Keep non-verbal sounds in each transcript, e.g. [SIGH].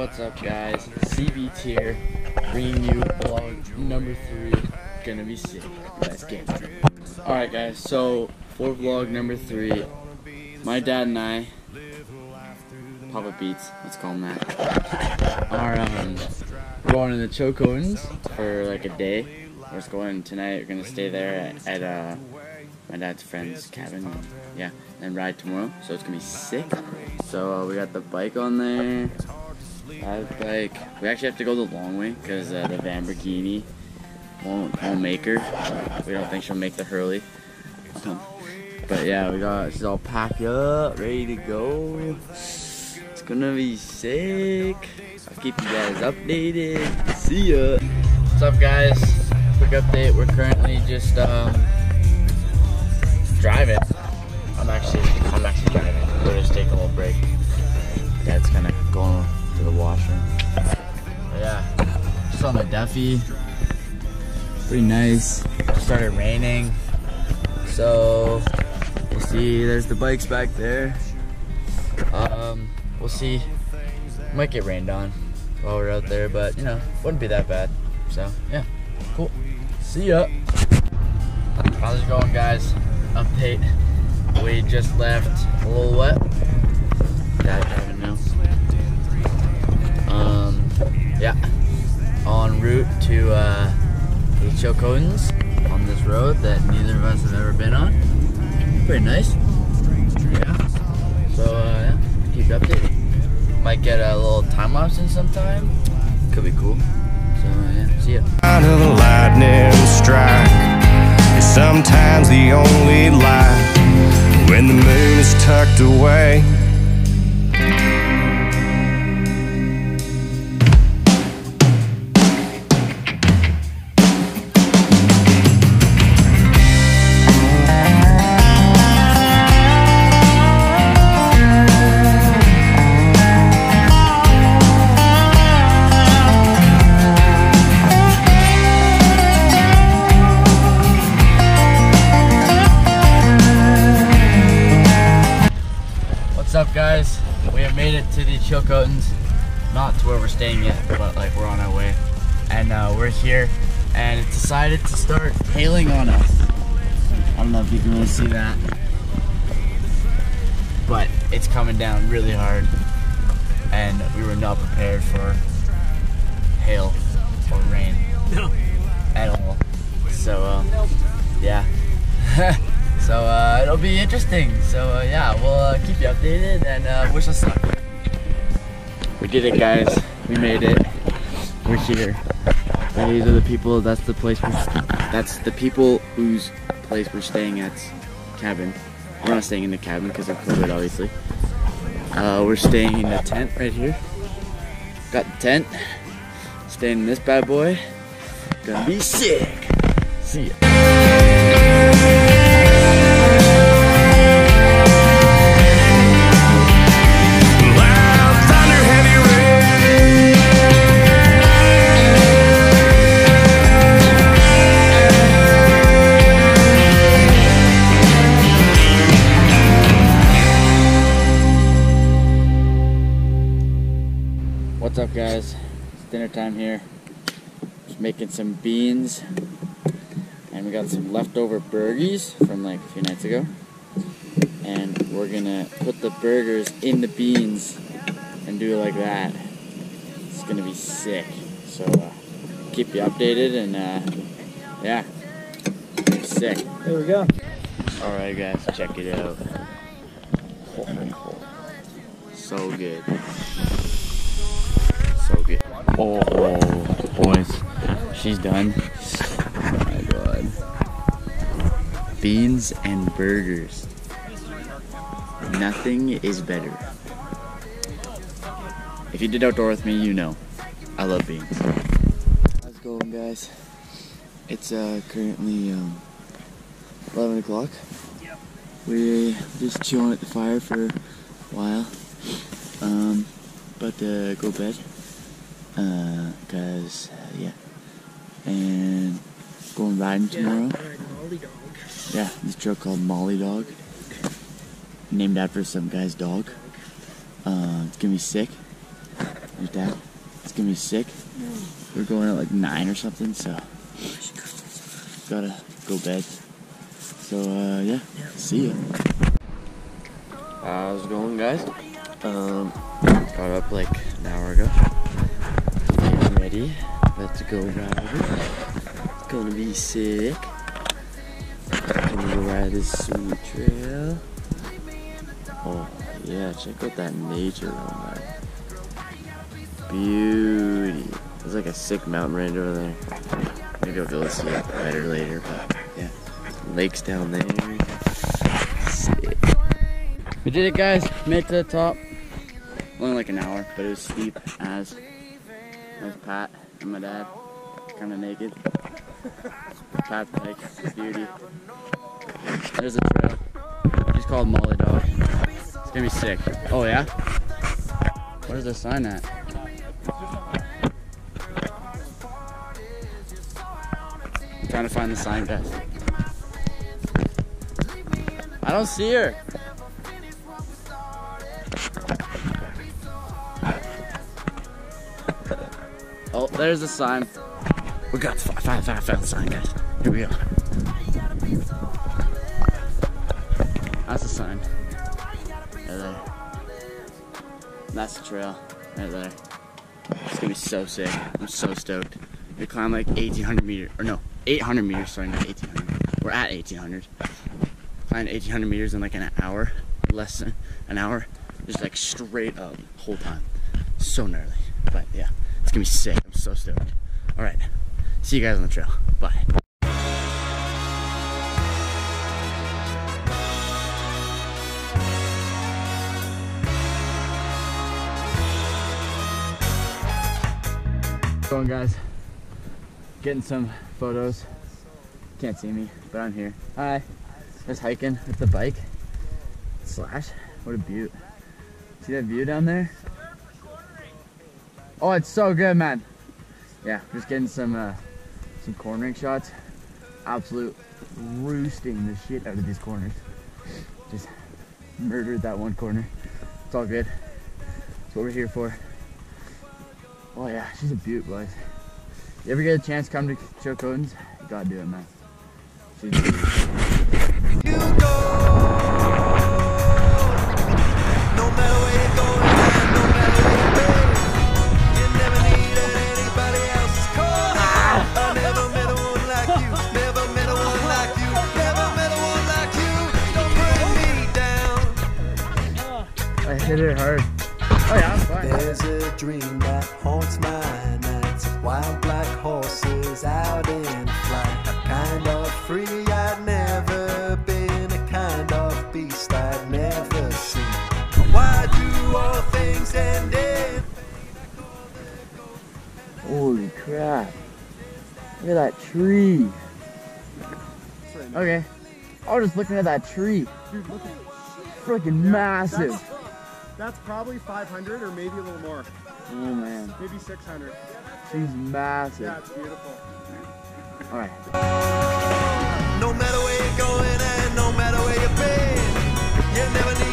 What's up, guys? CB tier, bringing you vlog number three. Gonna be sick. Let's get it. Alright, guys, so for vlog number three, my dad and I, Papa Beats, let's call him that, are um, going to the Chilcotins for like a day. We're just going tonight. We're gonna stay there at, at uh, my dad's friend's cabin. And, yeah, and ride tomorrow. So it's gonna be sick. So uh, we got the bike on there. Bike. We actually have to go the long way because uh, the Lamborghini won't, won't make her. We don't think she'll make the Hurley. Um, but yeah, we got she's all packed up, ready to go. It's gonna be sick. I'll keep you guys updated. See ya. What's up, guys? Quick update. We're currently just um, driving. I'm actually I'm actually driving. We're just taking a little break. Dad's kind of going to the washroom. Yeah, just on the Duffey. Pretty nice. Started raining, so we'll see. There's the bikes back there. Um, we'll see. Might get rained on while we're out there, but you know, wouldn't be that bad. So yeah, cool. See ya. How's it going, guys? Update. We just left a little wet. Dad the Chilcotins on this road that neither of us have ever been on. Pretty nice. Yeah. So uh, yeah, keep updated. Might get a little time lapse in sometime. Could be cool. So uh, yeah, see ya. Out of the lightning strike is sometimes the only light when the moon is tucked away. Chilcotins. Not to where we're staying yet, but like we're on our way. And uh, we're here, and it decided to start hailing on us. I don't know if you can really see that, but it's coming down really hard, and we were not prepared for hail or rain at all. So, um, yeah. [LAUGHS] so uh, it'll be interesting. So uh, yeah, we'll uh, keep you updated and uh, wish us luck. We did it, guys. We made it. We're here. These are the people. That's the place. We're, that's the people whose place we're staying at. Cabin. We're not staying in the cabin because of COVID, obviously. Uh, we're staying in the tent right here. Got the tent. Staying in this bad boy. Gonna be sick. See ya. What's up, guys? It's dinner time here. Just making some beans, and we got some leftover burgers from like a few nights ago. And we're gonna put the burgers in the beans and do it like that. It's gonna be sick. So uh, keep you updated, and uh, yeah, sick. There we go. All right, guys, check it out. So good. So good. Oh, boys, she's done. Oh my god. Beans and burgers. Nothing is better. If you did outdoor with me, you know. I love beans. How's it going, guys? It's uh, currently um, 11 o'clock. We just chilling at the fire for a while. Um, about to go bed. Uh, cause, uh, yeah. And going riding tomorrow. Yeah, this trail called Molly Dog. Named after some guy's dog. Uh, it's gonna be sick. Your dad? It's gonna be sick. We're going at like nine or something, so gotta go bed. So uh, yeah, see ya. How's it going, guys? Um, got up like an hour ago. Ready, about to go ride. It's gonna be sick. Gonna go ride this sweet trail. Oh yeah, check out that nature though, man. Beauty. There's like a sick mountain range over there. Maybe I'll be able to see it better later, but yeah. Lakes down there. Sick. We did it guys, made it to the top. Only like an hour, but it was steep as. There's Pat and my dad, kinda naked. Pat's like, beauty. There's a trail. He's called Molly Dog. It's gonna be sick. Oh yeah? Where's the sign at? I'm trying to find the sign, guys. I don't see her. Oh, there's the sign. We got five, five, five, sign, guys. Here we go. That's the sign. Right there. That's the trail. Right there. It's gonna be so sick. I'm so stoked. We climb like 1800 meters, or no, 800 meters, sorry, not 1800. We're at 1800. Climbed 1800 meters in like an hour, less than an hour. Just like straight up, whole time. So gnarly. But yeah, it's gonna be sick. So stoked. Alright, see you guys on the trail. Bye. Going guys, getting some photos. Can't see me, but I'm here. Hi. Just hiking with the bike. Slash, what a beaut. See that view down there? Oh, it's so good, man. Yeah, just getting some uh, some cornering shots. Absolute roosting the shit out of these corners. Just murdered that one corner. It's all good. That's what we're here for. Oh yeah, she's a beaut, boys. You ever get a chance to come to Chilcotins? You gotta do it, man. She's free I'd never been. A kind of beast I'd never seen. Why do all things end in? Holy crap. Look at that tree. Okay. I was just looking at that tree. Dude, look at Freaking massive. That's, that's probably 500 or maybe a little more. Oh man. Maybe 600. She's massive. Yeah, it's beautiful. Alright. No matter where you're going and no matter where you've been, you never needed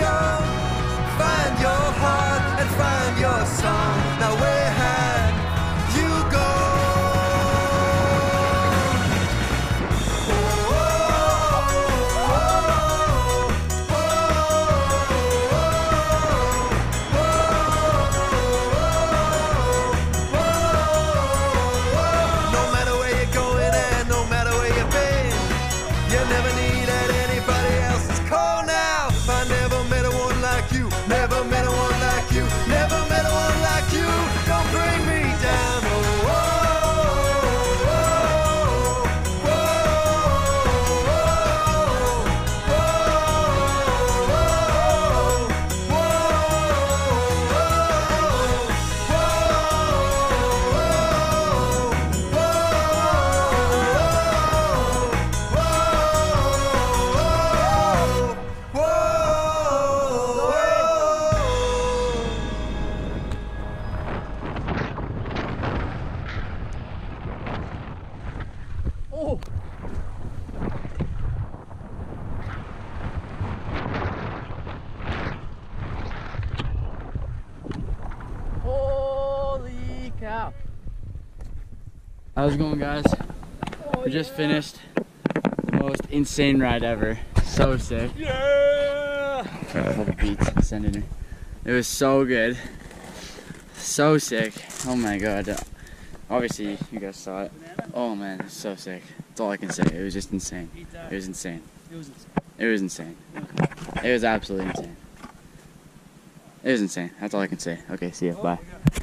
Hallelujah. Oh! Holy cow. How's it going guys? Oh, we just yeah. finished the most insane ride ever. So sick. Yeah! Beats, sending it, it was so good. So sick. Oh my god. Obviously you guys saw it. Oh man, it's so sick. That's all I can say. It was just insane. It was insane. It was insane. It was absolutely insane. It was insane. That's all I can say. Okay, see ya. Bye. Oh,